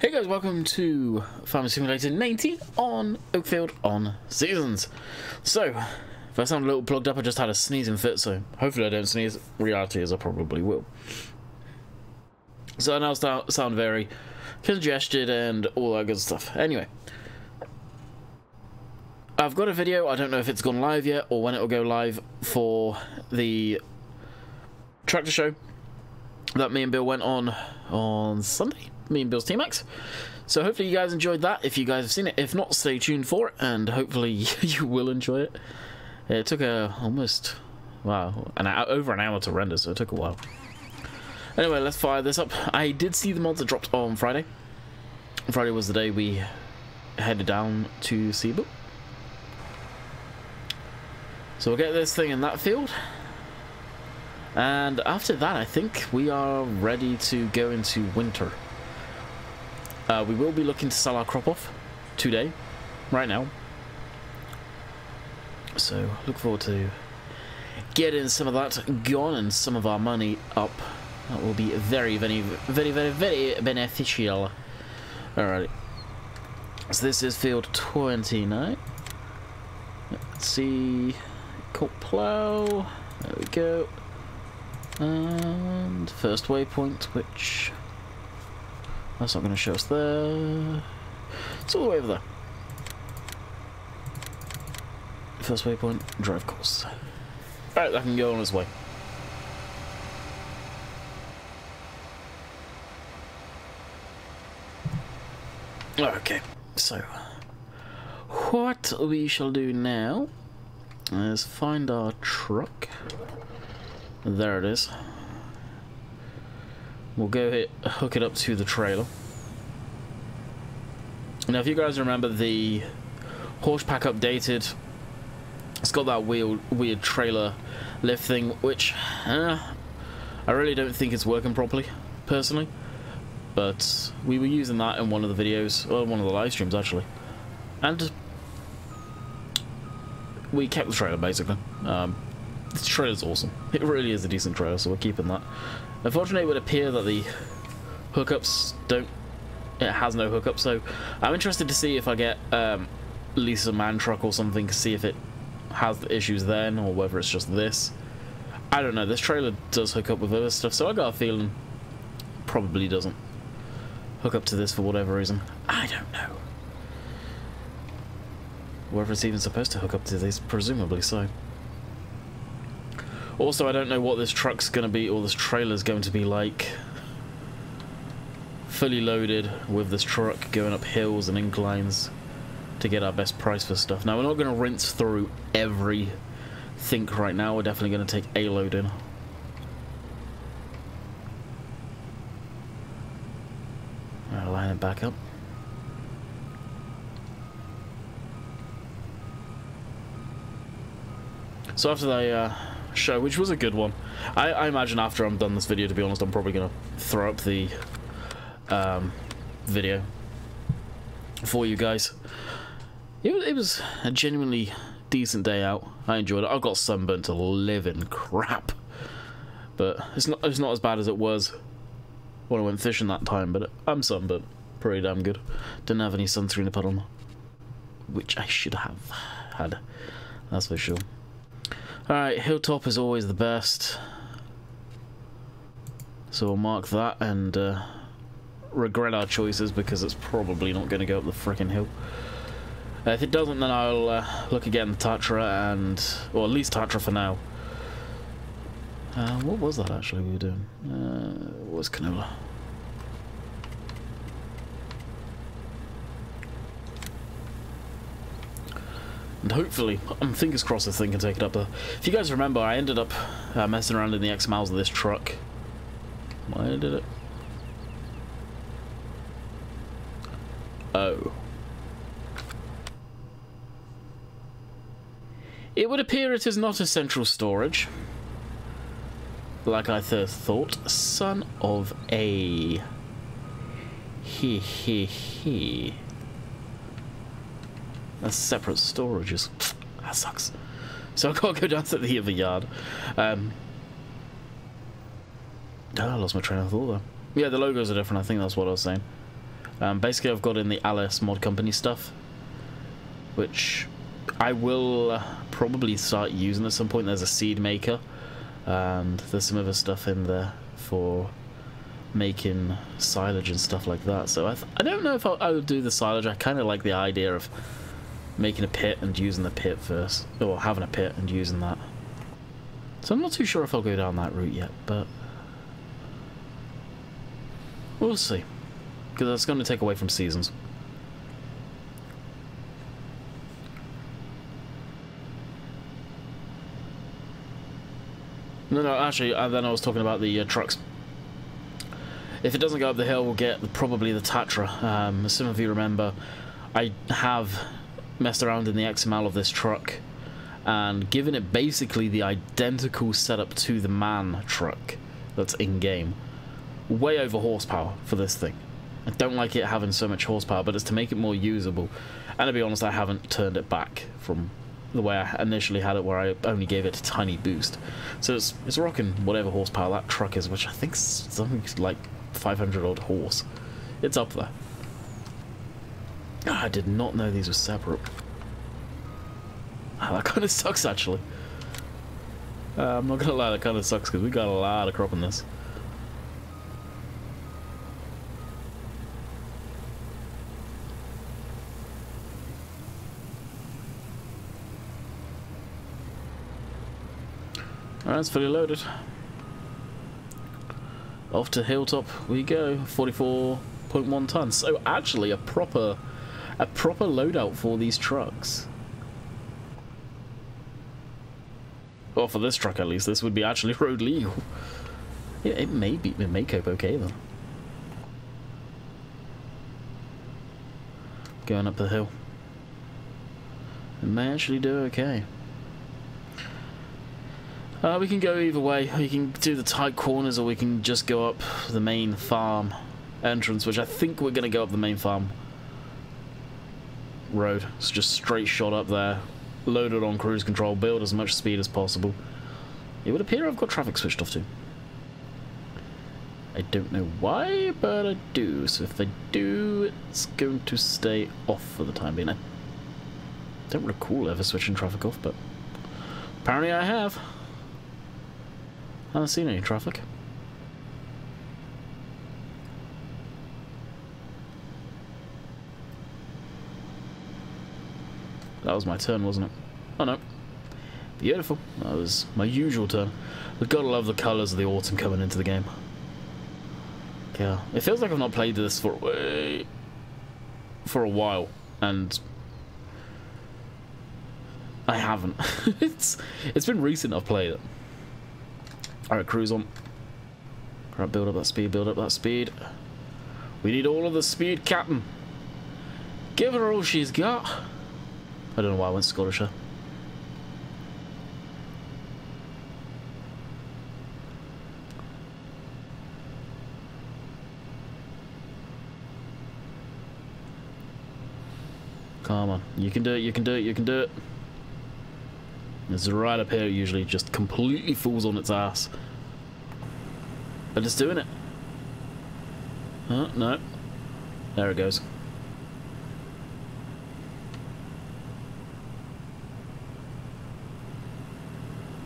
Hey guys, welcome to Farming Simulator 19 on Oakfield on Seasons. So, if I sound a little plugged up, I just had a sneezing fit, so hopefully I don't sneeze. Reality is I probably will. So I now sound very congested and all that good stuff. Anyway, I've got a video, I don't know if it's gone live yet or when it will go live for the tractor show that me and Bill went on on Sunday me and Bill's T-Max. So hopefully you guys enjoyed that, if you guys have seen it. If not, stay tuned for it, and hopefully you will enjoy it. It took a almost, wow, an hour, over an hour to render, so it took a while. Anyway, let's fire this up. I did see the mods that dropped on Friday. Friday was the day we headed down to Cebu. So we'll get this thing in that field. And after that, I think we are ready to go into winter. Uh, we will be looking to sell our crop off today, right now. So look forward to getting some of that gone and some of our money up. That will be very, very, very, very, very beneficial. Alright. So this is field 29. Let's see. Colt plow. There we go. And first waypoint, which that's not going to show us there. It's all the way over there. First waypoint, drive course. Alright, that can go on its way. Okay, so what we shall do now is find our truck. There it is. We'll go hit, hook it up to the trailer. Now, if you guys remember the Horsch pack updated, it's got that weird, weird trailer lift thing, which uh, I really don't think it's working properly, personally. But we were using that in one of the videos, or one of the live streams actually, and we kept the trailer basically. Um, the trailer's awesome. It really is a decent trailer, so we're keeping that. Unfortunately, it would appear that the hookups don't... It has no hookup, so I'm interested to see if I get um, lease a MAN truck or something to see if it has the issues then, or whether it's just this. I don't know, this trailer does hook up with other stuff, so I got a feeling probably doesn't hook up to this for whatever reason. I don't know. Whether it's even supposed to hook up to this, presumably so. Also, I don't know what this truck's going to be, or this trailer's going to be like. Fully loaded with this truck going up hills and inclines to get our best price for stuff. Now, we're not going to rinse through everything right now. We're definitely going to take a load in. Right, line it back up. So after they uh, show, which was a good one. I, I, imagine after I'm done this video, to be honest, I'm probably going to throw up the um, video for you guys. It, it was a genuinely decent day out. I enjoyed it. I got sunburnt to living crap. But it's not, it's not as bad as it was when I went fishing that time, but I'm sunburnt. Pretty damn good. Didn't have any sunscreen to put on. Which I should have had. That's for sure. Alright, Hilltop is always the best. So we'll mark that and uh, regret our choices because it's probably not going to go up the freaking hill. Uh, if it doesn't, then I'll uh, look again at Tatra and... Or at least Tatra for now. Uh, what was that actually we were doing? Uh, what was Canola? And hopefully, I'm fingers crossed this thing can take it up there. If you guys remember, I ended up uh, messing around in the XML of this truck. Why did it? Oh. It would appear it is not a central storage. Like I thought. Son of a... He he he. That's separate storages. That sucks. So got to go down to the other yard. Um, oh, I lost my train of thought though. Yeah, the logos are different. I think that's what I was saying. Um, basically, I've got in the Alice Mod Company stuff, which I will uh, probably start using at some point. There's a seed maker, and there's some other stuff in there for making silage and stuff like that. So I, I don't know if I'll, I'll do the silage. I kind of like the idea of making a pit and using the pit first, or having a pit and using that. So I'm not too sure if I'll go down that route yet, but we'll see. Because that's going to take away from seasons. No, no, actually, uh, then I was talking about the uh, trucks. If it doesn't go up the hill, we'll get probably the Tatra. Um, as some of you remember, I have messed around in the XML of this truck and given it basically the identical setup to the MAN truck that's in-game. Way over horsepower for this thing. I don't like it having so much horsepower, but it's to make it more usable. And to be honest, I haven't turned it back from the way I initially had it, where I only gave it a tiny boost. So it's, it's rocking whatever horsepower that truck is, which I think something like 500 odd horse. It's up there. I did not know these were separate. Oh, that kind of sucks, actually. Uh, I'm not gonna lie, that kind of sucks because we got a lot of crop in this. Alright, it's fully loaded. Off to Hilltop we go, 44.1 tons. So actually a proper a proper loadout for these trucks. Well, for this truck at least, this would be actually road legal. Yeah, it may be, it may cope okay though. Going up the hill. It may actually do okay. Uh, we can go either way. We can do the tight corners or we can just go up the main farm entrance, which I think we're going to go up the main farm road. It's just straight shot up there, loaded on cruise control, build as much speed as possible. It would appear I've got traffic switched off too. I don't know why, but I do. So if I do, it's going to stay off for the time being. I don't recall ever switching traffic off, but apparently I have. I haven't seen any traffic. That was my turn, wasn't it? Oh no. Beautiful. That was my usual turn. We've got to love the colours of the autumn coming into the game. Yeah. Uh, it feels like I've not played this for way for a while, and I haven't. it's it's been recent I've played it. Alright, cruise on. Alright, build up that speed, build up that speed. We need all of the speed, Captain. Give her all she's got. I don't know why I went Scottish there. Come on. You can do it, you can do it, you can do it. It's right up here usually just completely falls on its ass. But it's doing it. Huh? No. There it goes.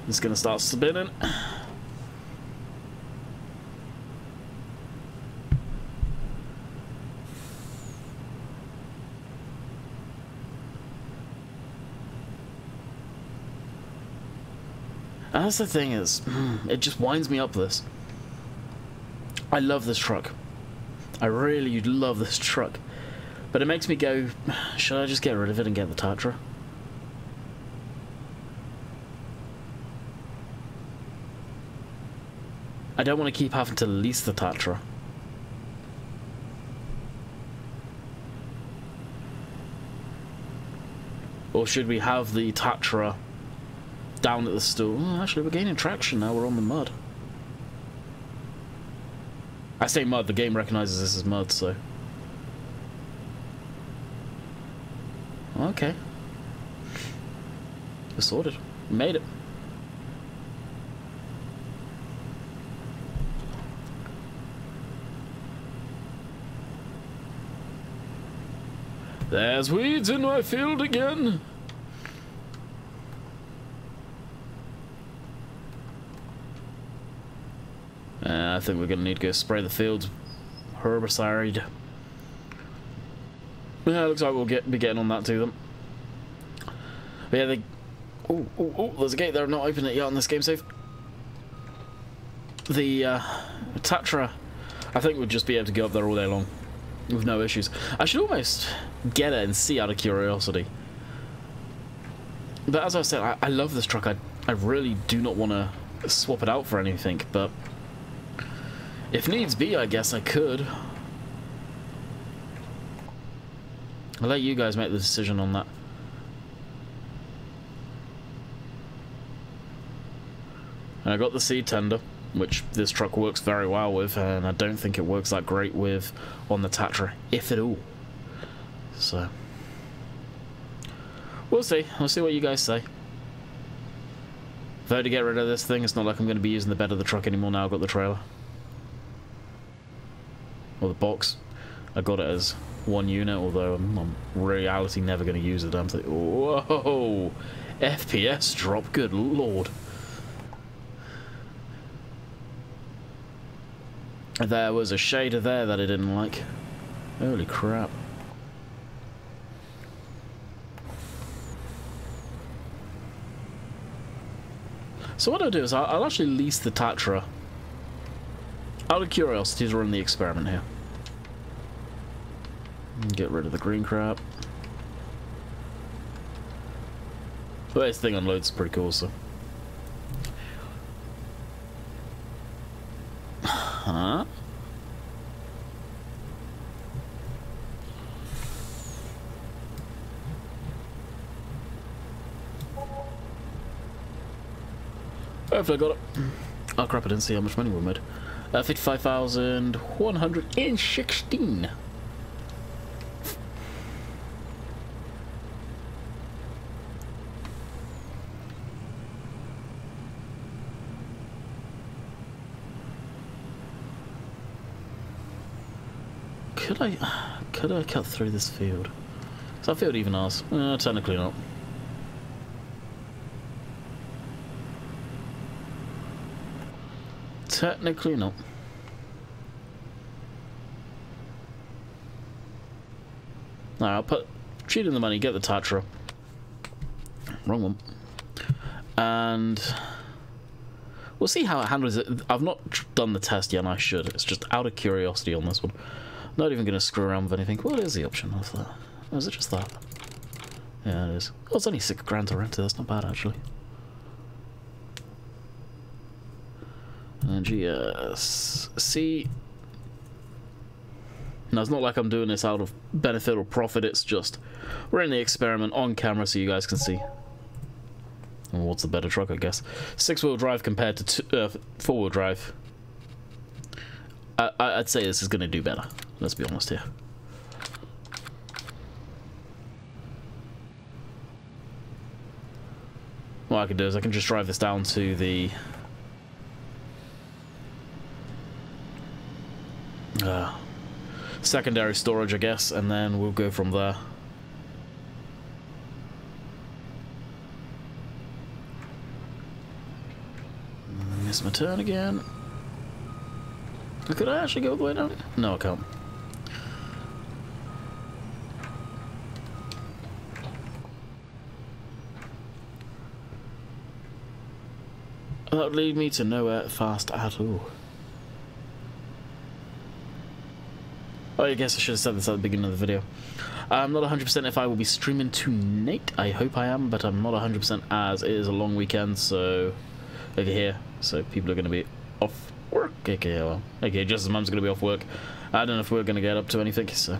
It's gonna start spinning. that's the thing is, hmm, it just winds me up this. I love this truck. I really love this truck. But it makes me go, should I just get rid of it and get the Tatra? I don't want to keep having to lease the Tatra. Or should we have the Tatra down at the store? Oh, actually, we're gaining traction now. We're on the mud. I say mud. The game recognizes this as mud, so... Okay. We're sorted. We made it. There's weeds in my field again. Uh, I think we're going to need to go spray the fields herbicide. Yeah, looks like we'll get be getting on that to them. But yeah, they... Oh, oh, oh, there's a gate there. I've not opened it yet on this game save. The uh, Tatra, I think would just be able to go up there all day long with no issues. I should almost get it and see out of curiosity. But as I said, I, I love this truck. I, I really do not want to swap it out for anything, but if needs be, I guess I could. I'll let you guys make the decision on that. And I got the seed tender, which this truck works very well with, and I don't think it works that great with on the Tatra, if at all. So, we'll see. We'll see what you guys say. Had to get rid of this thing, it's not like I'm going to be using the bed of the truck anymore now I've got the trailer. Or the box. I got it as one unit, although I'm, I'm reality never going to use the damn thing. Whoa! FPS drop, good lord. There was a shader there that I didn't like. Holy crap. So what I'll do is I'll, I'll actually lease the Tatra out of curiosity to run the experiment here. Get rid of the green crap. Way this thing unloads pretty cool, so. Huh? Hopefully I got it. Oh crap, I didn't see how much money we made. Uh, 55,116. Could I, could I cut through this field? Is that field even ours? Uh, technically not. Technically not. Alright, I'll put cheat in the money, get the Tatra. Wrong one. And we'll see how it handles it. I've not done the test yet, and I should. It's just out of curiosity on this one. Not even going to screw around with anything. What is the option of that? Or is it just that? Yeah, it is. Oh, it's only six grand to rent it. That's not bad, actually. And GS. See. Now, it's not like I'm doing this out of benefit or profit. It's just we're in the experiment on camera so you guys can see. Well, what's the better truck, I guess? Six-wheel drive compared to uh, four-wheel drive. I, I'd say this is going to do better. Let's be honest here. What I can do is I can just drive this down to the uh, secondary storage, I guess, and then we'll go from there. Miss my turn again. Could I actually go all the way down? No, I can't. That would lead me to nowhere fast at all. Oh, I guess I should have said this at the beginning of the video. I'm not 100% if I will be streaming tonight. I hope I am, but I'm not 100% as it is a long weekend, so over here. So people are going to be off work. Okay, well, okay, just as mum's going to be off work. I don't know if we're going to get up to anything, so.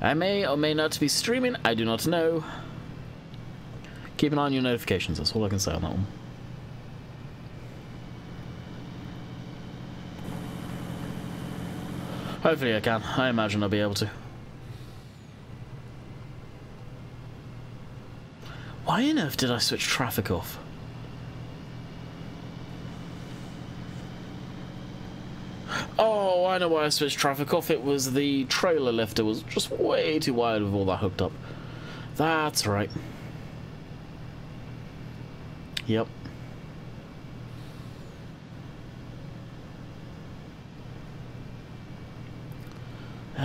I may or may not be streaming. I do not know. Keep an eye on your notifications. That's all I can say on that one. Hopefully I can. I imagine I'll be able to. Why on earth did I switch traffic off? Oh, I know why I switched traffic off. It was the trailer lifter was just way too wide with all that hooked up. That's right. Yep.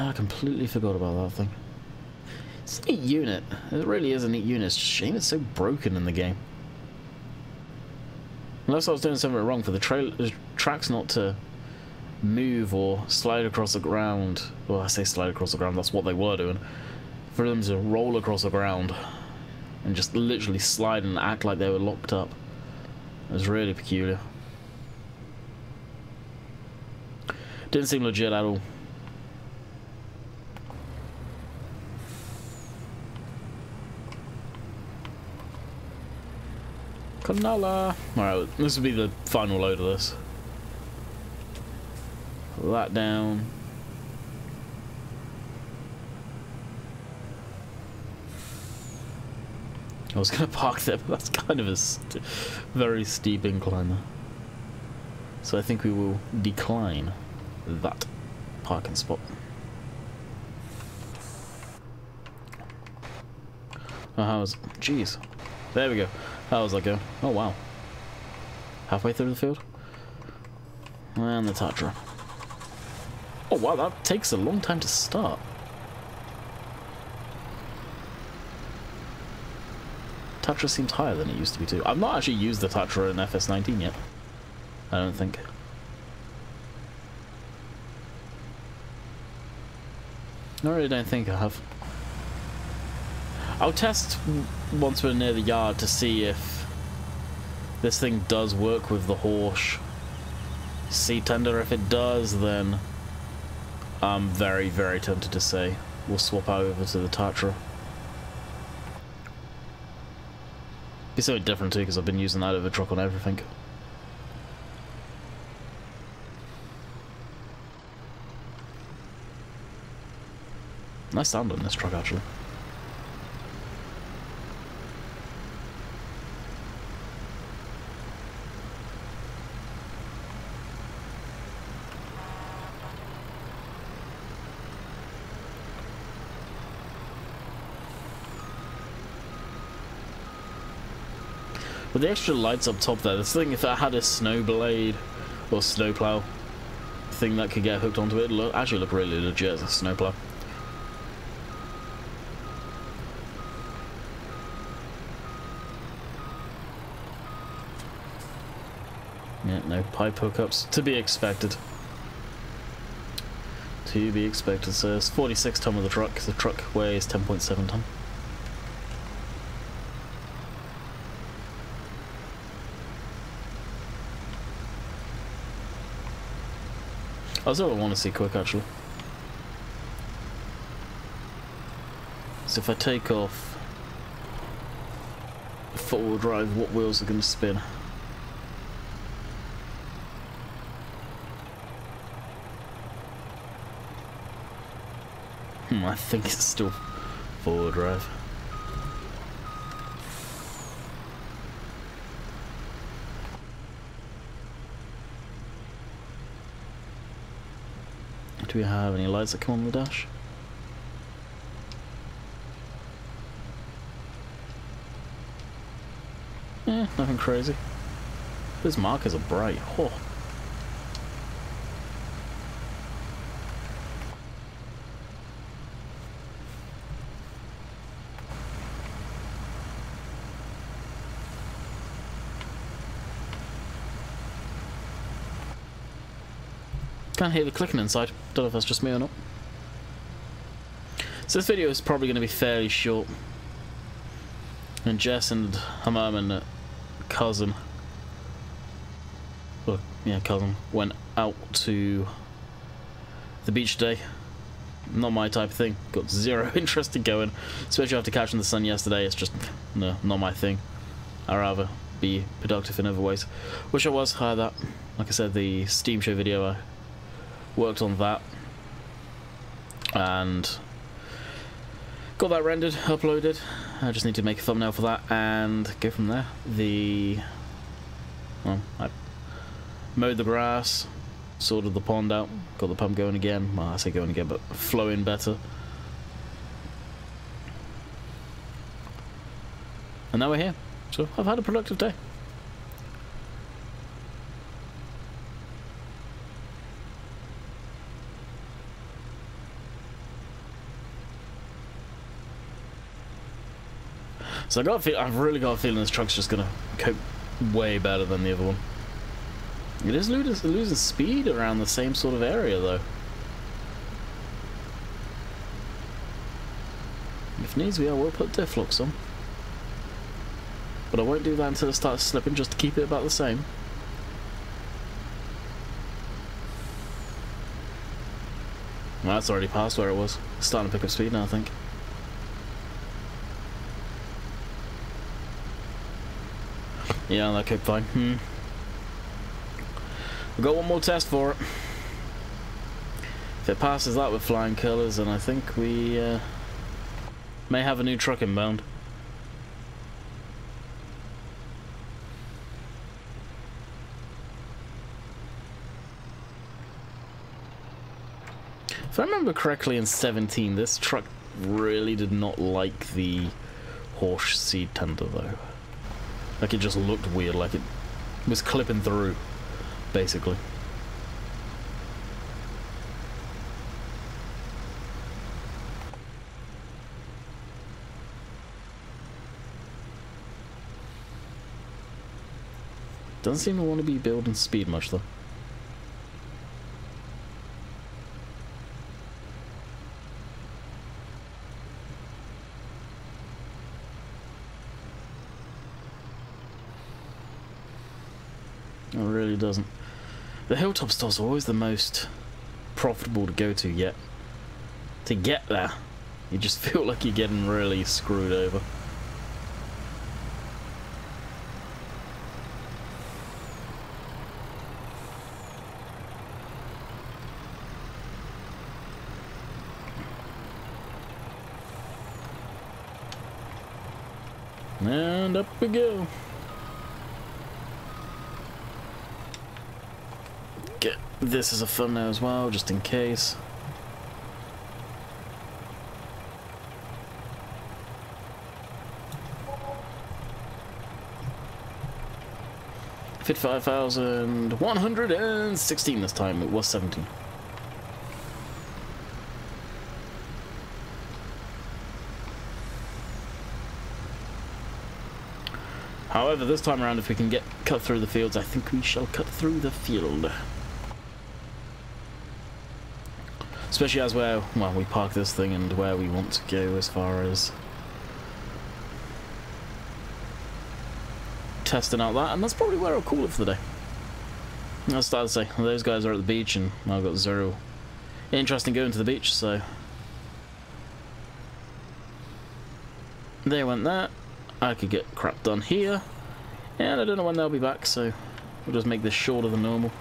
Ah, I completely forgot about that thing. It's a neat unit. It really is a neat unit. It's a shame it's so broken in the game. Unless I was doing something wrong for the, trail the tracks not to move or slide across the ground. Well, I say slide across the ground, that's what they were doing. For them to roll across the ground and just literally slide and act like they were locked up. It was really peculiar. Didn't seem legit at all. Canola. Alright, this will be the final load of this. Pull that down. I was going to park there, but that's kind of a st very steep incline. So I think we will decline that parking spot. Uh, oh, how's... Jeez. There we go. How was that uh, go? Oh, wow. Halfway through the field? And the Tatra. Oh, wow, that takes a long time to start. Tatra seems higher than it used to be too. I've not actually used the Tatra in FS19 yet. I don't think. I really don't think I have. I'll test once we're near the yard to see if this thing does work with the Horsch seed tender. If it does, then I'm very, very tempted to say we'll swap over to the Tatra. Be something different too, because I've been using that over truck on everything. Nice sound on this truck, actually. With the extra lights up top there, this thing, if it had a snow blade or snowplow thing that could get hooked onto it, look, actually look really legit as a snowplow. Yeah, no pipe hookups. To be expected. To be expected. So it's 46 ton of the truck. The truck weighs 10.7 ton. I also want to see quick actually. So if I take off four-wheel drive, what wheels are going to spin? Hmm, I think it's still four-wheel drive. Do we have any lights that come on the dash? Eh, nothing crazy. Those markers are bright. Oh. Can't hear the clicking inside. Don't know if that's just me or not. So this video is probably going to be fairly short. And Jess and her mum and uh, cousin, well, yeah, cousin, went out to the beach today. Not my type of thing. Got zero interest in going, especially after catching the sun yesterday. It's just no, not my thing. I'd rather be productive in other ways. Wish I was. Hire that. Like I said, the Steam Show video I worked on that and got that rendered, uploaded. I just need to make a thumbnail for that and go from there. The well, I mowed the grass, sorted the pond out, got the pump going again. Well, I say going again, but flowing better. And now we're here. So I've had a productive day. So I've really got a feeling this truck's just gonna cope way better than the other one. It is losing, losing speed around the same sort of area though. If needs be, I will put locks on. But I won't do that until it starts slipping, just to keep it about the same. That's already past where it was. It's starting to pick up speed now, I think. Yeah, that fine. Hmm. We've got one more test for it. If it passes that with flying colours, then I think we uh, may have a new truck inbound. If I remember correctly in 17, this truck really did not like the Horsch seed tender though. Like it just looked weird, like it was clipping through, basically. Doesn't seem to want to be building speed much though. Really doesn't. The hilltop stores are always the most profitable to go to, yet to get there, you just feel like you're getting really screwed over. And up we go. Get this as a thumbnail as well, just in case. Fifty-five thousand one hundred and sixteen this time. It was seventeen. However, this time around, if we can get cut through the fields, I think we shall cut through the field. Especially as where, well, we park this thing and where we want to go as far as testing out that, and that's probably where I'll call it for the day. I started to say, those guys are at the beach, and I've got zero interest in going to the beach, so... They went there. I could get crap done here. And I don't know when they'll be back, so we'll just make this shorter than normal.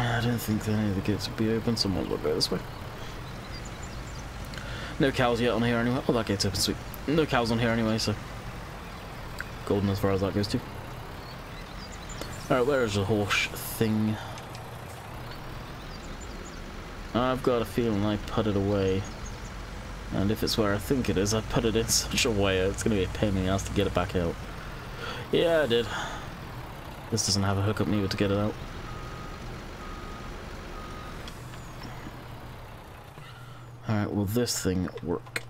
I don't think any of the gates will be open, someone will go this way. No cows yet on here anyway. Oh, that gate's open, sweet. No cows on here anyway, so... Golden as far as that goes too. Alright, where is the Horsch thing? I've got a feeling I put it away. And if it's where I think it is, I put it in such a way it's going to be a pain in the ass to get it back out. Yeah, I did. This doesn't have a hookup neither to get it out. Will this thing work?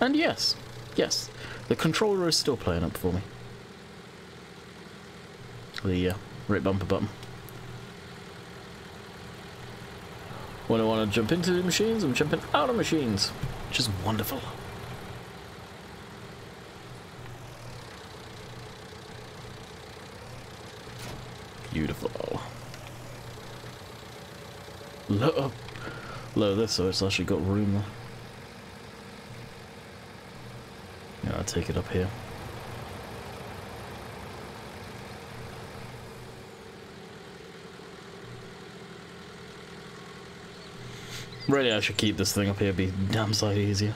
And yes, yes, the controller is still playing up for me. The uh, right bumper button. When I want to jump into the machines, I'm jumping out of machines, which is wonderful. Beautiful. Look, look this, so it's actually got room there. Yeah, I'll take it up here. Really, I should keep this thing up here, be damn sight easier.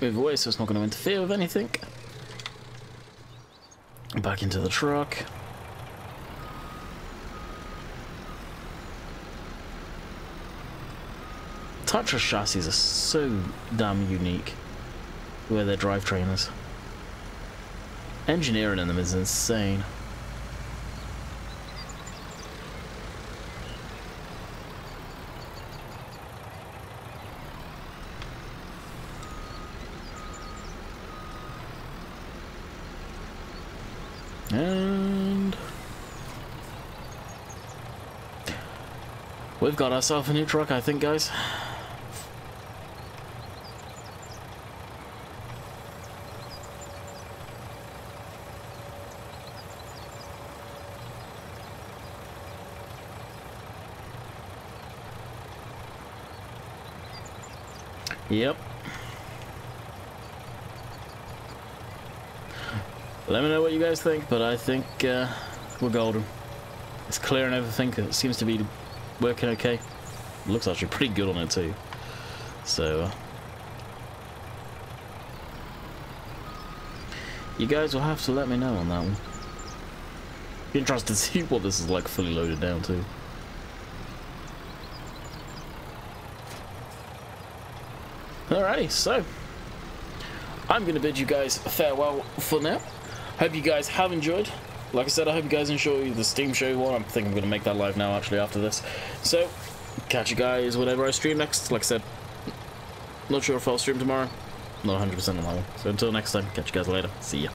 Move away so it's not going to interfere with anything. Back into the truck. Tatra chassis are so damn unique where their drivetrain Engineering in them is insane. And we've got ourselves a new truck, I think, guys. Yep. Let me know what you guys think, but I think uh, we're golden. It's clear and everything. It seems to be working okay. Looks actually pretty good on it too. So, uh, you guys will have to let me know on that one. Be interested to see what this is like fully loaded down too. Alrighty, so I'm going to bid you guys farewell for now. Hope you guys have enjoyed. Like I said, I hope you guys enjoy the Steam Show one. I'm thinking I'm going to make that live now, actually, after this. So, catch you guys whenever I stream next. Like I said, not sure if I'll stream tomorrow. Not 100% on that one. So until next time, catch you guys later. See ya.